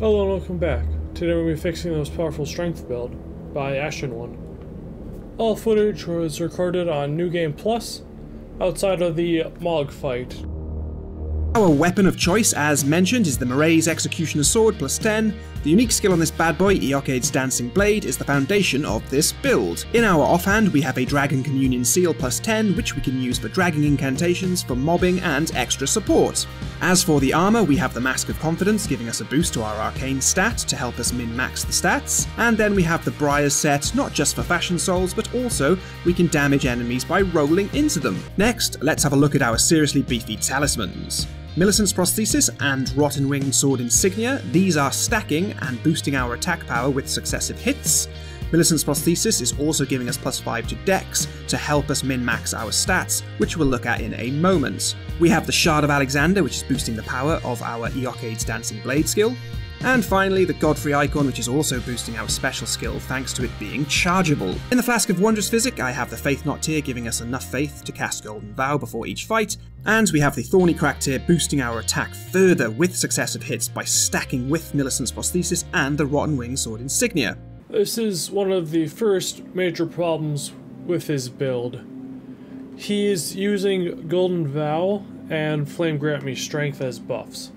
Hello and welcome back. Today we'll be fixing the most powerful strength build by Ashen One. All footage was recorded on New Game Plus outside of the Mohg fight. Our weapon of choice, as mentioned, is the Marais Executioner Sword plus 10. The unique skill on this bad boy, Eochaid's Dancing Blade, is the foundation of this build. In our offhand, we have a Dragon Communion Seal plus 10, which we can use for dragon incantations, for mobbing, and extra support. As for the armour, we have the Mask of Confidence, giving us a boost to our arcane stat to help us min-max the stats. And then we have the Briar's set, not just for fashion souls, but also we can damage enemies by rolling into them. Next, let's have a look at our seriously beefy talismans. Millicent's Prosthesis and Rotten Winged Sword Insignia, these are stacking and boosting our attack power with successive hits. Millicent's Prosthesis is also giving us plus 5 to Dex to help us min-max our stats, which we'll look at in a moment. We have the Shard of Alexander, which is boosting the power of our Eochaid's Dancing Blade skill. And finally, the Godfrey icon, which is also boosting our special skill thanks to it being chargeable. In the Flask of Wondrous Physic, I have the Faith Knot Tear giving us enough faith to cast Golden Vow before each fight, and we have the Thorny Cracked Tear boosting our attack further with successive hits by stacking with Millicent's Prosthesis and the Rotten Wing Sword Insignia. This is one of the first major problems with his build. He is using Golden Vow and Flame Grant Me Strength as buffs.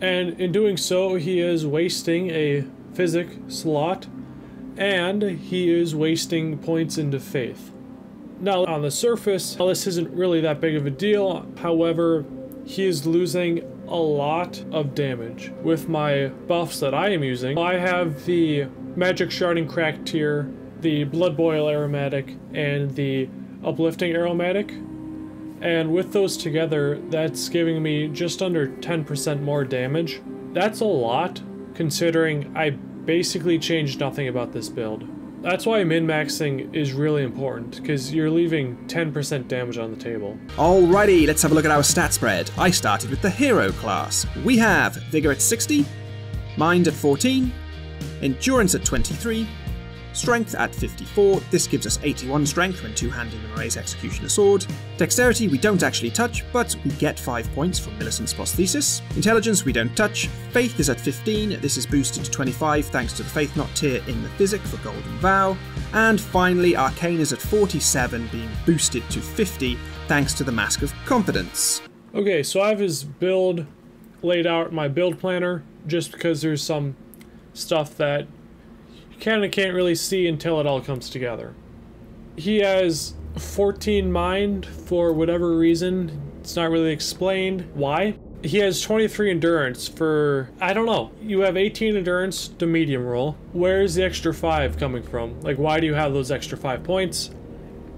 And in doing so, he is wasting a physic slot and he is wasting points into faith. Now, on the surface, this isn't really that big of a deal. However, he is losing a lot of damage. With my buffs that I am using, I have the Magic Shrouding Cracked Tear, the Blood Boil Aromatic, and the Uplifting Aromatic. And with those together, that's giving me just under 10% more damage. That's a lot, considering I basically changed nothing about this build. That's why min-maxing is really important, because you're leaving 10% damage on the table. Alrighty, let's have a look at our stat spread. I started with the Hero class. We have Vigor at 60, Mind at 14, Endurance at 23, Strength at 54, this gives us 81 strength when two-handing the Marais Executioner Sword. Dexterity we don't actually touch, but we get 5 points from Millicent's Prosthesis. Intelligence we don't touch. Faith is at 15, this is boosted to 25 thanks to the Faith Knot Tear in the Physic for Golden Vow. And finally, Arcane is at 47, being boosted to 50 thanks to the Mask of Confidence. Okay, so I have his build laid out my build planner, just because there's some stuff that kind of can't really see until it all comes together. He has 14 mind for whatever reason. It's not really explained why. He has 23 endurance for, I don't know. You have 18 endurance to medium roll. Where's the extra 5 coming from? Like, why do you have those extra 5 points?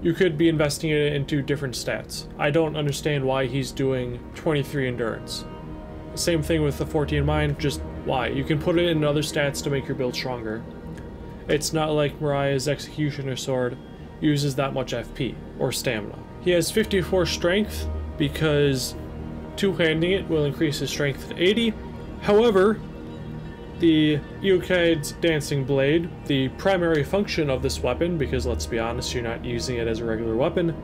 You could be investing it into different stats. I don't understand why he's doing 23 endurance. Same thing with the 14 mind, just why? You can put it in other stats to make your build stronger. It's not like Marais Executioner Sword uses that much FP or stamina. He has 54 strength because two-handing it will increase his strength to 80. However, the Eochaid's Dancing Blade, the primary function of this weapon, because let's be honest, you're not using it as a regular weapon,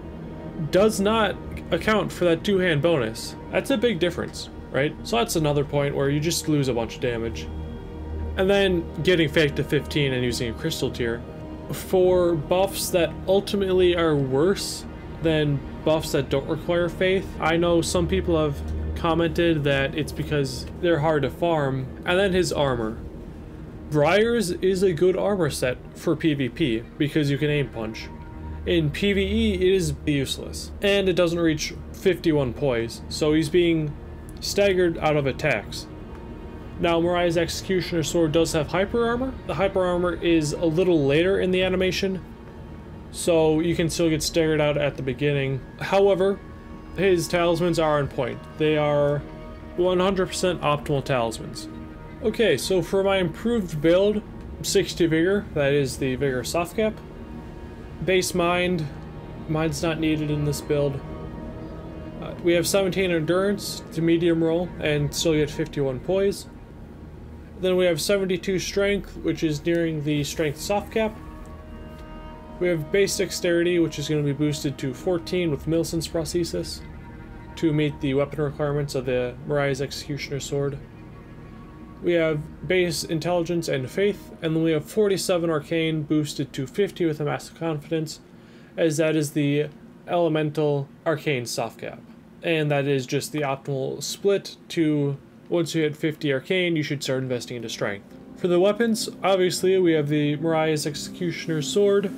does not account for that two-hand bonus. That's a big difference, right? So that's another point where you just lose a bunch of damage. And then getting Faith to 15 and using a Crystal Tear. For buffs that ultimately are worse than buffs that don't require Faith, I know some people have commented that it's because they're hard to farm. And then his armor. Briar's is a good armor set for PvP because you can aim punch. In PvE, it is useless. And it doesn't reach 51 poise, so he's being staggered out of attacks. Now, Marais Executioner Sword does have Hyper Armor. The Hyper Armor is a little later in the animation, so you can still get staggered out at the beginning. However, his talismans are on point. They are 100% optimal talismans. Okay, so for my improved build, 60 Vigor, that is the Vigor soft cap. Base Mind, Mind's not needed in this build. Uh, we have 17 Endurance to medium roll and still get 51 Poise. Then we have 72 Strength, which is nearing the Strength soft cap. We have Base Dexterity, which is going to be boosted to 14 with Millicent's Prosthesis to meet the weapon requirements of the Marais Executioner Sword. we have base intelligence and faith, and then we have 47 arcane boosted to 50 with a Mask of Confidence, as that is the elemental arcane soft cap. And that is just the optimal split to once you hit 50 arcane, you should start investing into strength. For the weapons, obviously we have the Marais Executioner's Sword.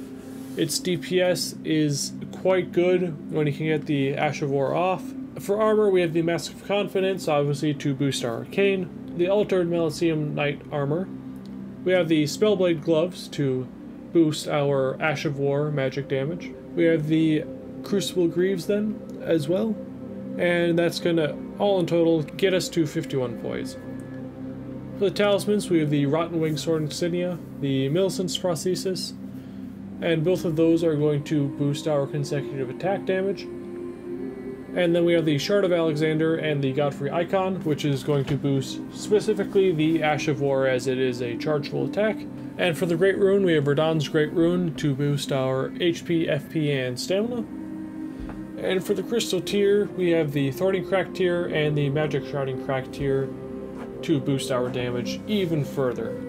Its DPS is quite good when you can get the Ash of War off. For armor, we have the Mask of Confidence, obviously to boost our Arcane, the Altered Mausoleum Knight armor. We have the Spellblade Gloves to boost our Ash of War magic damage. We have the Crucible Greaves then, as well. And that's gonna, all in total, get us to 51 poise. For the talismans, we have the Rotten Wing Sword Insignia, the Millicent's Prosthesis, and both of those are going to boost our consecutive attack damage. And then we have the Shard of Alexander and the Godfrey Icon, which is going to boost specifically the Ash of War as it is a chargeable attack. And for the Great Rune, we have Radahn's Great Rune to boost our HP, FP, and Stamina. And for the Crystal Tear, we have the Thorny Cracked Tear and the Magic shrouding Cracked Tear to boost our damage even further.